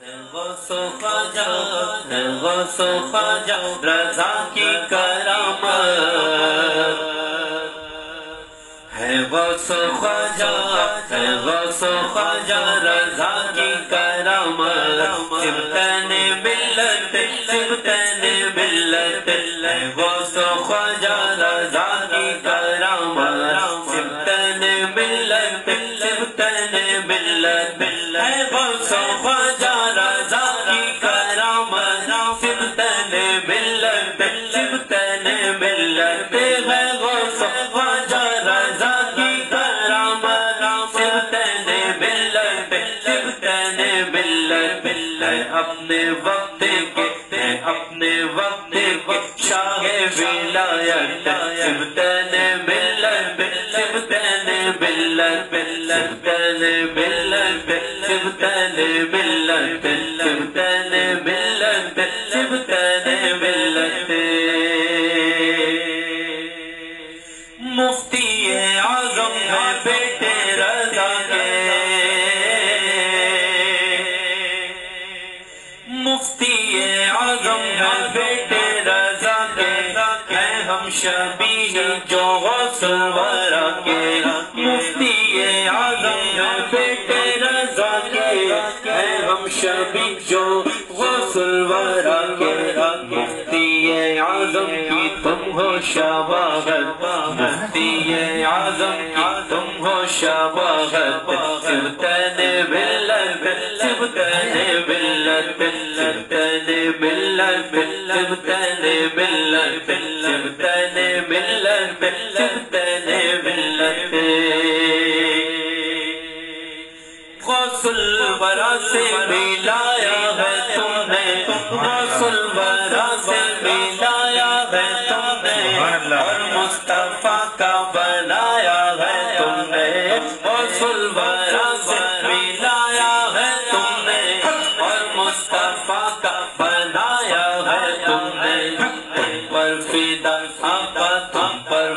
ख्वाजा है गौसो ख्वाजा रजा की कराम है गौसो ख्वाजा है गौसो ख्वाजा रजा की कराम सिमतन मिलत सिमतन मिलत है गौसो ख्वाजा रजा की कराम सिमतन मिलत सिमतन मिलत है गौसो ख्वाजा रजा की कराम सिमतन मिलत सिमतन मिलत है गौसो ख्वाजा रजा की अपने वक्त के अपने वक्त के शाह विलायत। सिमतन मिलत सिमतन मिलत सिमतन मिलत सिमतन मिलत सिमतन मिलत सिमतन मिलत मुफ्ती आज़म है बेटे के। मुफ्ती है बेटे रजा के है हम शबी जो गौसवरा के मुफ्ती आज़म बेटे रजा के। है हम शबी जो आज़म की तुम हो शबागत मुफ्ती आज़म की तुम हो शबागत सिमतन मिलत सिमतन बिल्लर सिमतन मिलत सिमतन मिलत सिमतन गौसल से मिलाया है तुमने बरा से मिलाया है तुमने और मुस्तफ़ा का बनाया है तुमने बरा से मिलाया है तुमने और मुस्तफ़ा का बनाया है तुमने पर फिदा तुम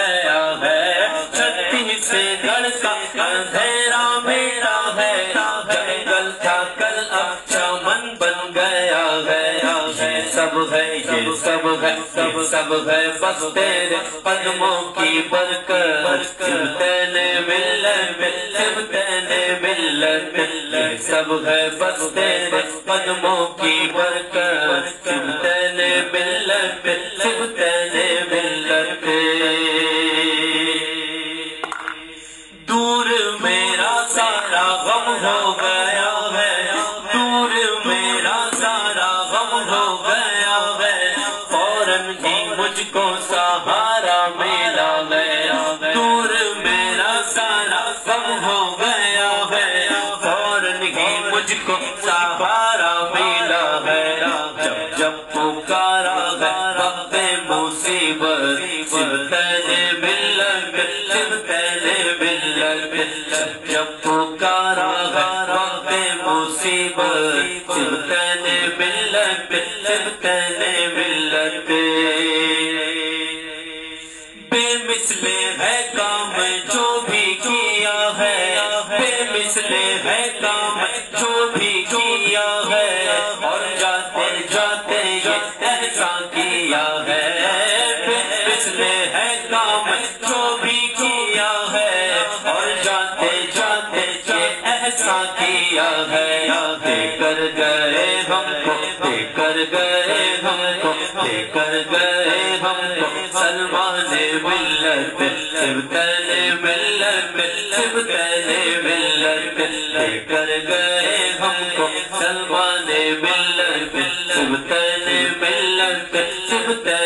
गया है। का अंधेरा बेटा है। जंगल जाकर अब चमन बन गया है। सब है, ये सब है सब सब है। बस तेरे कदमों की बरकत सिमतन मिलत सिमतन मिलत ये सब है, बस तेरे कदमों की बरकत सिमतन मिलत सिमतन मिलत दूर मेरा सारा गम हो गया है। दूर मेरा सारा गम हो गया है। फ़ौरन ही मुझको सहारा मिला गया। दूर मेरा सारा गम हो गया है। फ़ौरन ही मुझको सहारा मिला है जब जब जब पुकारा वक्त मुसीबत सिमतन मिलत सिमतन मिलत बेमिसले है काम जो भी किया है बेमिसले है काम जो भी किया है और जाते जाते ऐसा किया है देकर गए हमको देकर गए हमको देकर गए हमको सलमान मिलत सिमतन मिलत सिमतन मिलत देकर गए हमको सलमान मिलत सिमतन मिलत सिमतन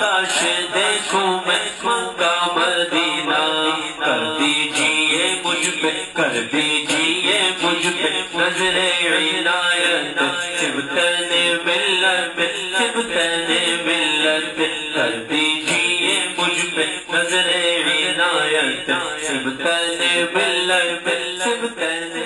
काश देखूँ मैं मक्का मदीना है ये है। मुझ पे, कर दीजिए मुझ पे नजरे इनायत सिबतन मिल्लत सिबतन मिल्लत मुझ पे नजरे इनायत सिबतन मिल्लत सिबतन